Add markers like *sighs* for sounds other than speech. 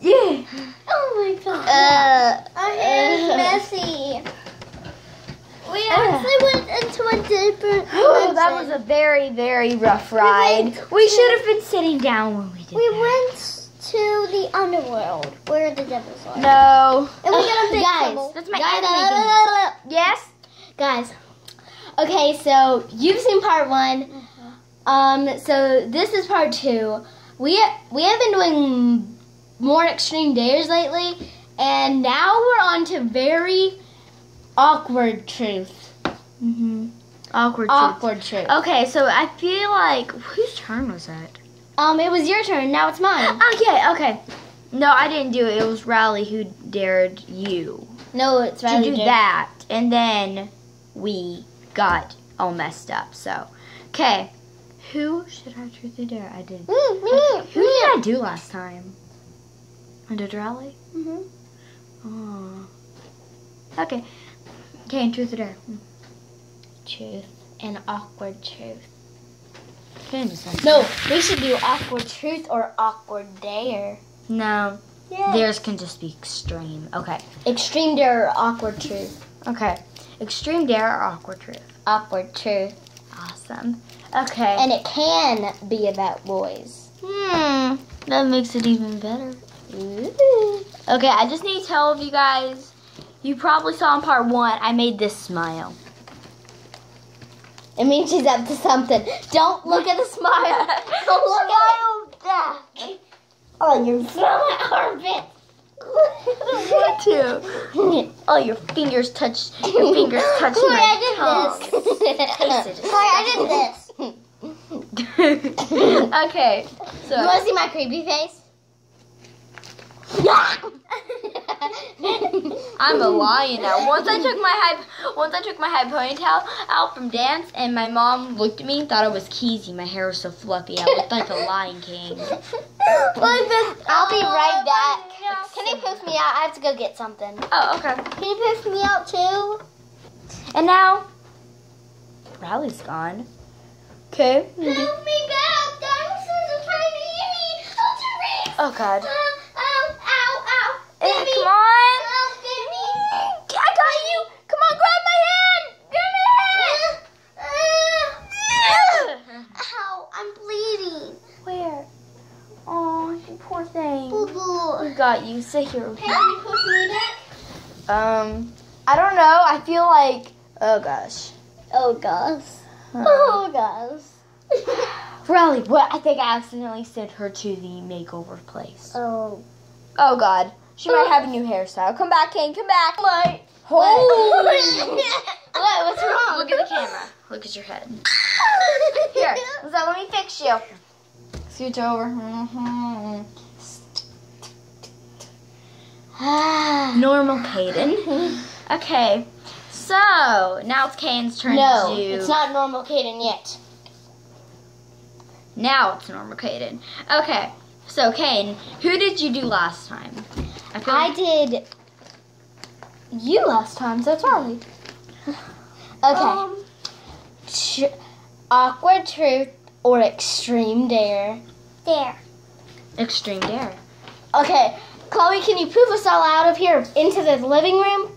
Yeah. Oh my god. Uh, Our hair is uh. messy. We actually went into a different Oh, *gasps* that was a very, very rough ride. went We should have been sitting down when we did We that. went to the underworld where the devils are. No. And we got a big guys, trouble. That's my guys, anime Yes? guys. Okay, so you've seen part one. Um, so this is part two. We we have been doing more extreme dares lately, and now we're on to very awkward truth. Mm-hmm. Awkward. truth. Awkward truth. Okay, so I feel like whose turn was that? Um, it was your turn. Now it's mine. *gasps* Okay, okay. No, I didn't do it. It was Riley who dared you No, it's Riley to do that, and then we got all messed up. So, okay, who should I truth or dare? I did. Mm, mm, Who did I do last time? I did Riley. Mhm. Oh. Okay. Okay, truth or dare. Truth and awkward truth. Okay, just No, we should do awkward truth or awkward dare. No. Yeah. Theirs can just be extreme. Okay. Extreme dare or awkward truth. Okay. Extreme dare or awkward truth. Awkward truth. Awesome. Okay. And it can be about boys. Hmm. That makes it even better. Okay, I just need to tell you guys. You probably saw in part one. I made this smile. It means she's up to something. Don't look at the smile. *laughs* Don't look at it. Oh, you smell my armpit. What too? Oh, your fingers touch. Your fingers touch Sorry, my I did tongue. this. I did this. *laughs* okay. So. You want to see my creepy face? *laughs* I'm a lion now. Once I took my high, once I took my high ponytail out from dance, and my mom looked at me and thought I was Keezy. My hair was so fluffy, I looked like a Lion King. *laughs* I'll be oh, right back. Can you post me out? I have to go get something. Oh, okay. Can you post me out too? And now, Riley's gone. Okay. Help me get Dinosaurs are trying to eat me. Oh. Oh God. Ow, ow, ow, ow. Eh, Baby. come on. Ow, baby. I got you. Come on, grab my hand. Grab my hand. Ow, I'm bleeding. Where? Oh, you poor thing. Boo boo. We got you. Sit here. Can you push me back? Um, I don't know. I feel like. Oh gosh. Oh gosh. Uh, Oh gosh. *laughs* Riley, what? I think I accidentally sent her to the makeover place. Oh. Oh God. She might have a new *laughs* hairstyle. Come back, Kane. Come back. What? Oh. *laughs* what? What's wrong? Look at the camera. Look at your head. Here. So let me fix you. Scooch over. Mhm. *gasps* Normal Caden. *laughs* Okay. So now it's Kane's turn no, to it's not normal Caden yet. Now it's normal Caden. Okay. So Kane, who did you do last time? I I did you last time, so it's Riley. *sighs* Okay. Um, Tr- awkward truth or extreme dare? Dare. extreme dare. Okay, Chloe, can you prove us all out of here into the living room?